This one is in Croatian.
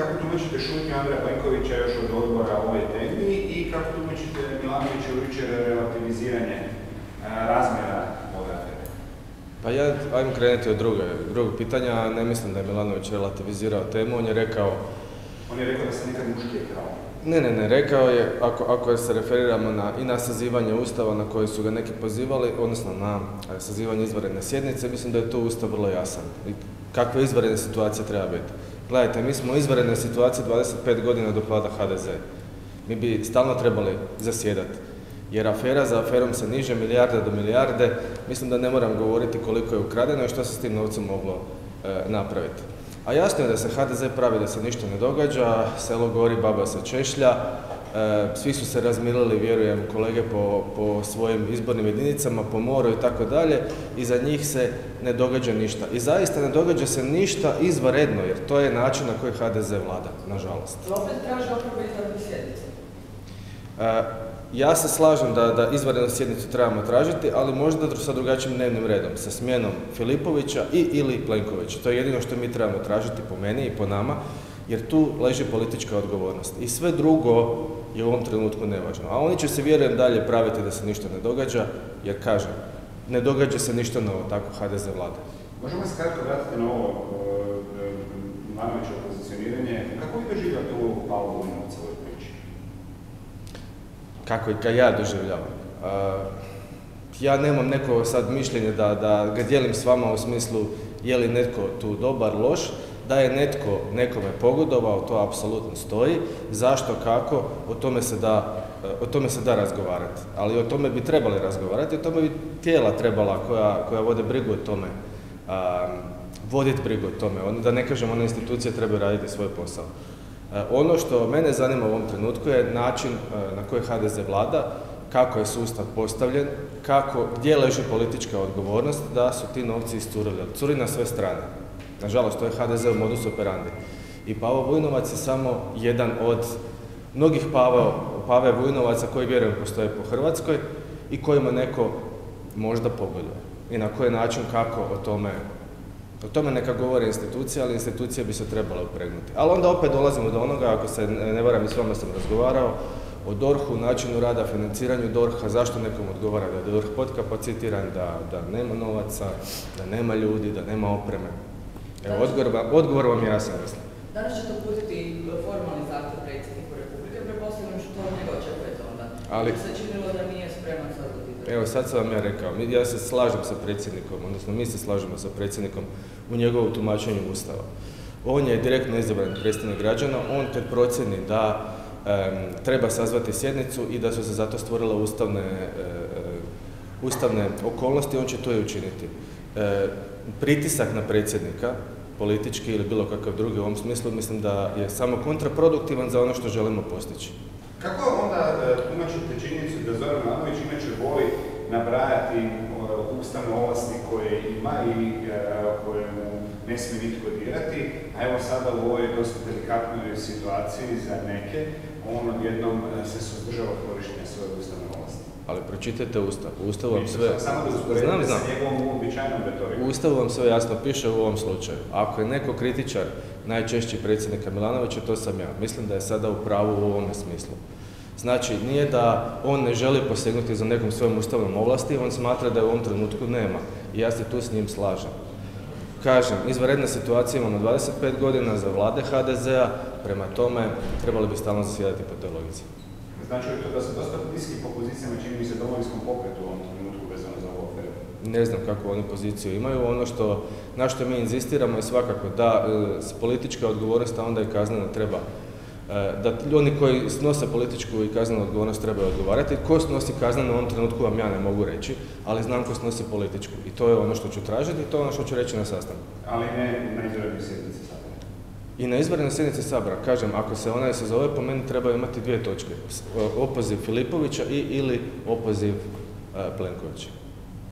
kako tumačite šutnju Andreja Plenkovića još od odbora o ovoj temi i kako tumačite Milanovića jučer relativiziranje e, razmjera ove afere? Pa ja, ajmo krenuti od druge, drugog pitanja, ne mislim da je Milanović relativizirao temu, on je rekao On je rekao da se nikad muški je krao. Ne, ne, ne, rekao je, ako, ako se referiramo na, i na sazivanje Ustava na koje su ga neki pozivali, odnosno na e, sazivanje izvanredne sjednice, mislim da je to Ustav vrlo jasan. I kakve izvanredne situacije treba biti. Gledajte, mi smo u izvanrednoj situaciji 25 godina dok vlada HDZ. Mi bi stalno trebali zasjedati. Jer afera za aferom se niže, milijarde do milijarde, mislim da ne moram govoriti koliko je ukradeno i što se s tim novcem moglo e, napraviti. A jasno je da se HDZ pravi da se ništa ne događa, selo gori, baba se češlja, svi su se razmilili, vjerujem, kolege po, po svojim izbornim jedinicama, po moru i tako dalje i za njih se ne događa ništa. I zaista ne događa se ništa izvanredno, jer to je način na koji HDZ vlada, nažalost. Opet traže oporba izvanrednu sjednicu. E, ja se slažem da, da izvanrednu sjednicu trebamo tražiti, ali možda sa drugačijim dnevnim redom, sa smjenom Filipovića i ili Plenkovića. To je jedino što mi trebamo tražiti po meni i po nama, jer tu leži politička odgovornost. I sve drugo je u ovom trenutku nevažno. A oni će se, vjerujem, dalje praviti da se ništa ne događa, jer kažem, ne događa se ništa novo, tako HDZ vlada. Možemo se kratko vratiti na ovo e, Milanovićevo pozicioniranje. Kako vi doživljate ulogu Pavla Vujnovca u ovoj priči? kako ga ja doživljavam. Uh, ja nemam neko sad mišljenje da, da ga dijelim s vama u smislu je li netko tu dobar, loš, da je netko nekome pogodovao, to apsolutno stoji. Zašto, kako, o tome se da, o tome se da razgovarati. Ali o tome bi trebali razgovarati, o tome bi tijela trebala koja, koja vode brigu o tome, um, voditi brigu o tome. Da ne kažem, one institucije trebaju raditi svoj posao. E, ono što mene zanima u ovom trenutku je način e, na koji HDZ vlada, kako je sustav postavljen, kako, gdje leži politička odgovornost da su ti novci iscurili. Curi na sve strane. Nažalost, to je HDZ u modus operandi. I Pavo Vujnovac je samo jedan od mnogih Pave, Pave Vujnovaca koji vjerujem postoje po Hrvatskoj i kojima neko možda pogoduje. I na koji način, kako o tome o tome neka govore institucije, ali institucije bi se trebale upregnuti. Ali onda opet dolazimo do onoga, ako se ne varam i s vama sam razgovarao, o DORH-u, načinu rada, financiranju DORH-a, zašto nekom odgovara da je DORH podkapacitiran, da, da nema novaca, da nema ljudi, da nema opreme. Evo, odgovor, odgovor vam jasan, mislim. Danas ćete uputiti formalni zahtjev predsjedniku Republike, prepostavljam što od njega očekujete onda. Ali- se činilo da nije spreman za Evo sad sam vam ja rekao, mi- ja se slažem sa predsjednikom, odnosno mi se slažemo sa predsjednikom u njegovu tumačenju Ustava. On je direktno izabran predstavnik građana, on kad procjeni da treba sazvati sjednicu i da su se zato stvorile ustavne, e, e, ustavne okolnosti, on će to i učiniti. E, pritisak na predsjednika, politički ili bilo kakav drugi u ovom smislu, mislim da je samo kontraproduktivan za ono što želimo postići. Kako onda e, tumačite činjenicu da Zoran Milanović inače voli nabrajati e, ustavne ovlasti koje ima i e, koje mu ne smije nitko dirati, a evo sada u ovoj dosta delikatnoj situaciji za neke, on odjednom se suzdržava od korištenja svoje ustavne ovlasti. Ali pročitajte Ustav. U Ustavu vam sve... Znam, znam. U Ustavu vam sve jasno piše u ovom slučaju. Ako je neko kritičar najčešći predsjednika Milanovića, to sam ja. Mislim da je sada u pravu u ovome smislu. Znači, nije da on ne želi posegnuti za nekom svojom ustavnom ovlasti, on smatra da je u ovom trenutku nema. I ja se tu s njim slažem. Kažem, izvanredna situacija imamo 25 godina za vlade HDZ-a, prema tome trebali bi stalno zasjedati po toj logici. Znači to da su dosta bliski po pozicijama, čini mi se, domovinskom pokretu u ovom trenutku vezano za ovu aferu? Ne znam kakvu oni poziciju imaju. Ono što, na što mi inzistiramo je svakako da e, politička odgovornost, a onda i kaznena treba e, da oni koji snose političku i kaznenu odgovornost trebaju odgovarati. Ko snosi kaznenu u ovom trenutku vam ja ne mogu reći, ali znam ko snosi političku. I to je ono što ću tražiti i to je ono što ću reći na sastanku. Ali ne na izvanrednoj sjednici. I na izvanrednoj sjednici Sabora, kažem, ako se ona se zove, po meni trebaju imati dvije točke. Opoziv Filipovića i ili opoziv e, Plenkovića.